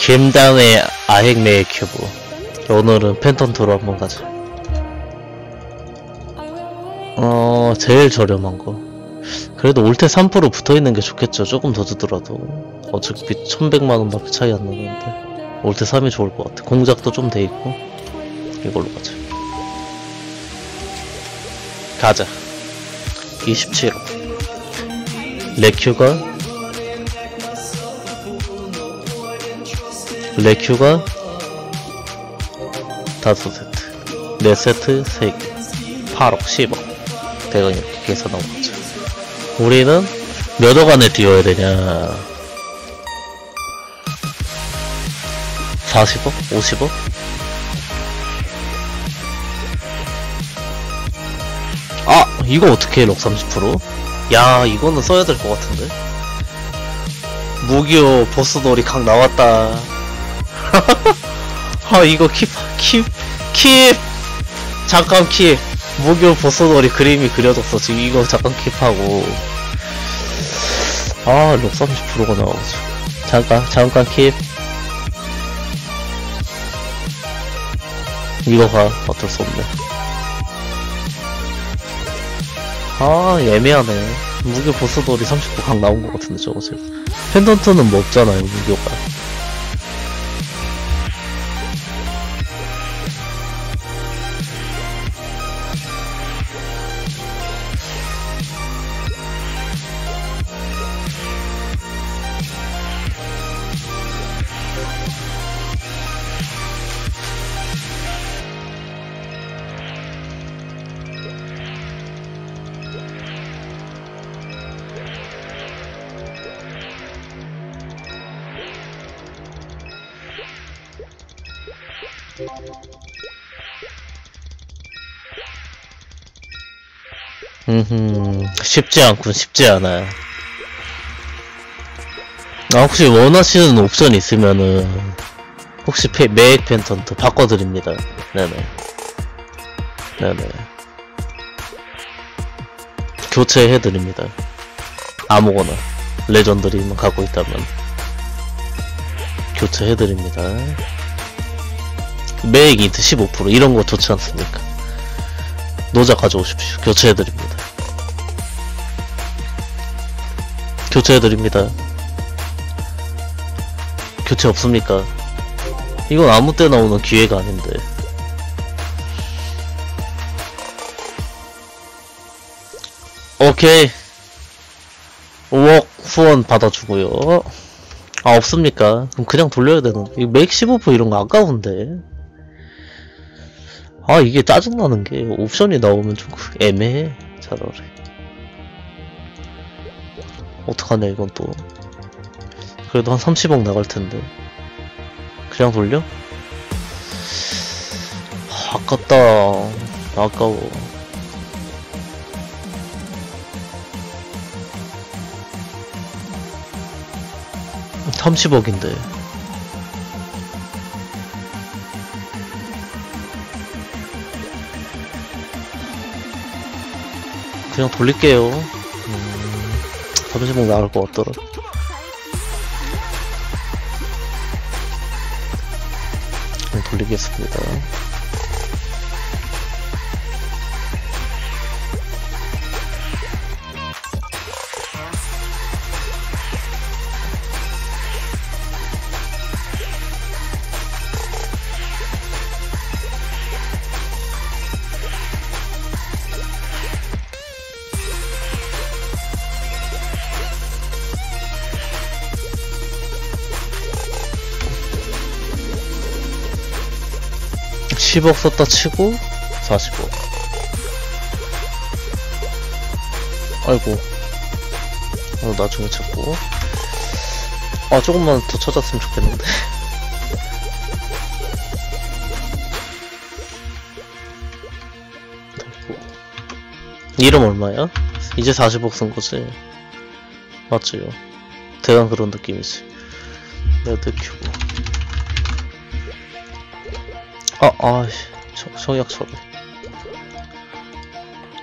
김단의 아핵메의 큐브 오늘은 팬턴트로 한번 가자. 어 제일 저렴한 거. 그래도 올테 3% 붙어있는 게 좋겠죠. 조금 더 주더라도. 어차피 1100만원밖에 차이 안 나는데. 올테 3이 좋을 것 같아. 공작도 좀 돼 있고. 이걸로 가자. 가자. 27호. 레큐가 레큐가 다섯 세트. 네 세트 3개. 8억 10억. 대강 이렇게 계산한 거죠. 우리는 몇 억 안에 뛰어야 되냐? 40억? 50억? 아 이거 어떻게 해, 록 30%? 야 이거는 써야 될 것 같은데? 무기호 보스놀이 각 나왔다 아 이거 킵 킵 킵. 잠깐 킵. 무기호 보스놀이 그림이 그려졌어. 지금 이거 잠깐 킵하고. 아 록 30%가 나오죠 잠깐 잠깐 킵. 이거 가 어쩔 수 없네. 아 애매하네. 무기 보스돌이 39강 나온 것 같은데 저거 지금. 펜던트는 뭐 없잖아요 무기가 음 쉽지 않군 쉽지 않아요. 아 혹시 원하시는 옵션 있으면은 혹시 페, 메획 펜던트 바꿔드립니다. 네네. 네네. 교체해드립니다. 아무거나 legendary만 갖고 있다면 교체해드립니다. 메획 INT 15% 이런 거 좋지 않습니까 노자 가져오십시오. 교체해드립니다. 교체해드립니다. 교체 없습니까? 이건 아무 때나 오는 기회가 아닌데. 오케이. 5억 후원 받아주고요. 아 없습니까? 그럼 그냥 돌려야 되는 이거 맥 15% 이런 거 아까운데 아 이게 짜증나는 게 옵션이 나오면 좀 애매해 차라리. 어떡하냐 이건 또. 그래도 한 30억 나갈 텐데. 그냥 돌려? 하, 아깝다. 아까워. (30억인데) 그냥 돌릴게요. 음, 30억 나갈 것 같더라. 그냥 돌리겠습니다 (10억) 썼다 치고 (40억) 아이고 어, 나중에 찾고 아 조금만 더 찾았으면 좋겠는데 이름 얼마야? 이제 40억 쓴 거지? 맞지요? 대강 그런 느낌이지. 레드 큐브. 아, 아, 성약 처리.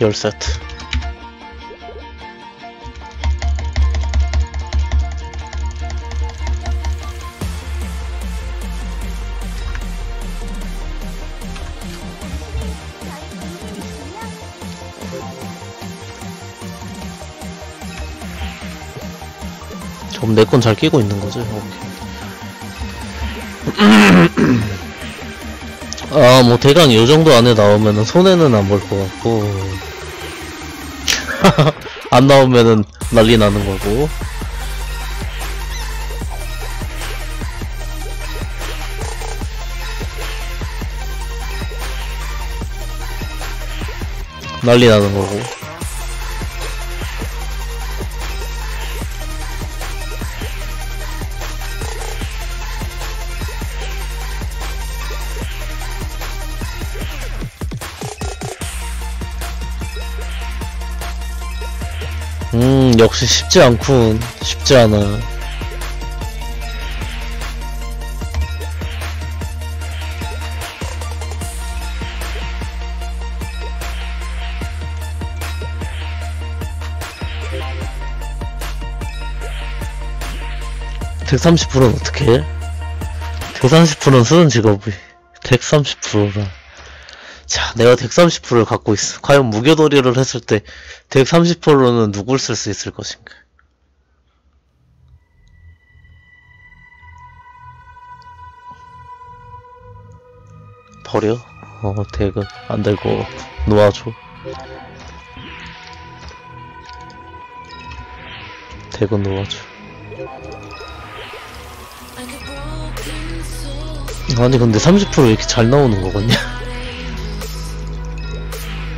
열 세트. 좀 내 건 잘 끼고 있는 거지. 오케이. 아, 뭐 대강 요 정도 안에 나오면은 손해는 안 볼 것 같고 안 나오면은 난리 나는 거고. 난리 나는 거고. 음, 역시 쉽지 않군. 쉽지 않아. (130%는) 어떻게 해? (130%는) 쓰는 직업이 (130%라) 자, 내가 130%를 갖고 있어. 과연 무교돌이를 했을 때 130%는 누굴 쓸 수 있을 것인가? 버려? 어, 대금 안 되고 놓아줘. 대금 놓아줘. 아니 근데 30%왜 이렇게 잘 나오는 거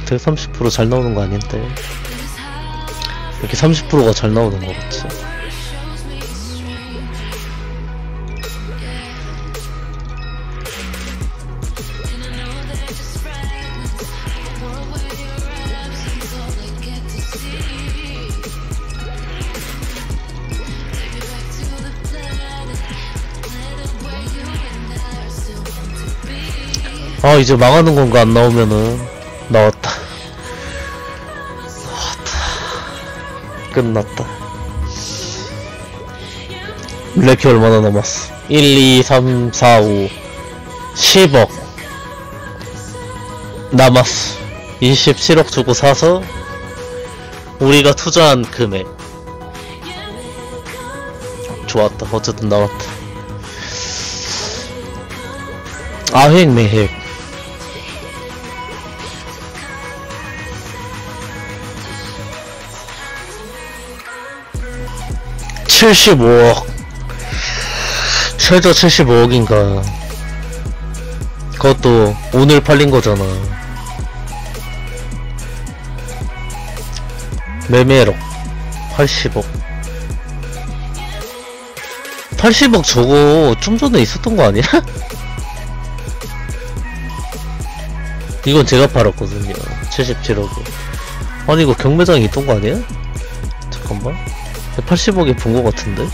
거든요? 130%잘 나오는 거 아닌데. 이렇게 30%가 잘 나오는 거 같지. 아 이제 망하는 건가 안 나오면은? 나왔다 끝났다. 블랙이 얼마나 남았어? 1 2 3 4 5 10억 남았어. 27억 주고 사서 우리가 투자한 금액. 좋았다. 어쨌든 나왔다. 아획 매획 (75억) 최저 (75억인가) 그것도 오늘 팔린 거잖아. 매매록 80억. 80억 저거 좀 전에 있었던 거 아니야? 이건 제가 팔았거든요. 77억에. 아니 이거 경매장에 있던 거 아니야? 잠깐만 80억에 본거 같은데?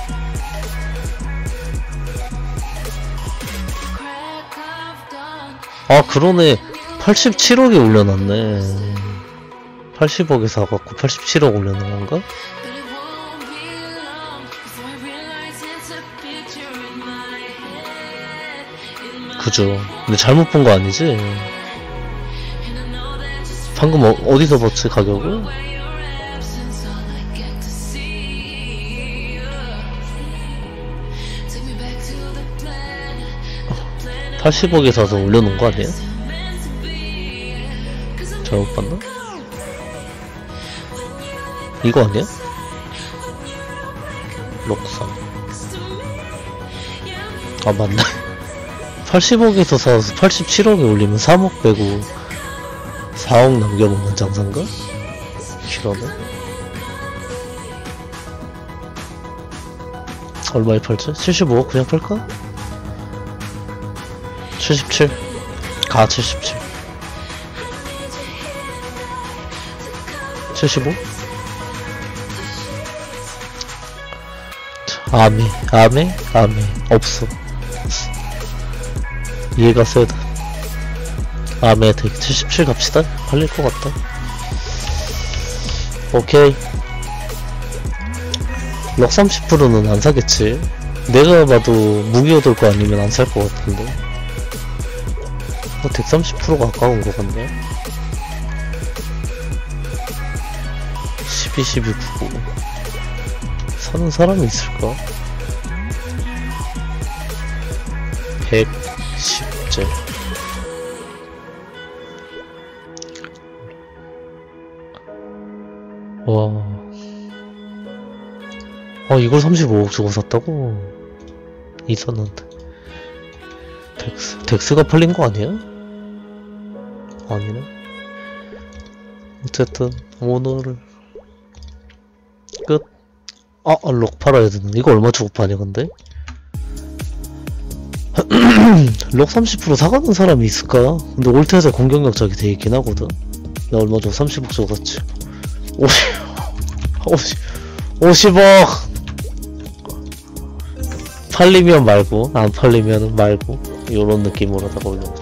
아 그러네 87억에 올려놨네 80억에 사갖고 87억 올려놓은 건가? 그죠 근데 잘못 본 거 아니지? 방금 어, 어디서 봤지 가격을? 80억에 사서 올려놓은 거 아니야? 잘못 봤나? 이거 아니야? 록산 아 맞네 80억에서 사서 87억에 올리면 3억 빼고 4억 남겨먹는 장사인가? 그러네 얼마에 팔지? 75억 그냥 팔까? 77. 가, 77. 75? 아메, 아메, 아메. 없어. 얘가 세다. 아메 되게 77 갑시다. 팔릴 것 같다. 오케이. 럭 30%는 안 사겠지. 내가 봐도 무기 얻을 거 아니면 안 살 것 같은데. 어, 130%가 가까운 것 같네. 12, 12, 99. 사는 사람이 있을까? 110제 와. 아, 이걸 35억 주고 샀다고? 있었는데. DEX, DEX가 팔린 거 아니야? 아니네. 어쨌든, 오늘, 끝. 아, 아, LUK 팔아야 되는데. 이거 얼마 주고 파냐, 근데? LUK 30% 사가는 사람이 있을까? 근데 올테에서 공격력 작이 돼 있긴 하거든. 나 얼마 주고 30억 주고 샀지. 50, 50, 50억! 팔리면 말고, 안 팔리면 말고, 요런 느낌으로 다가 올려놓자.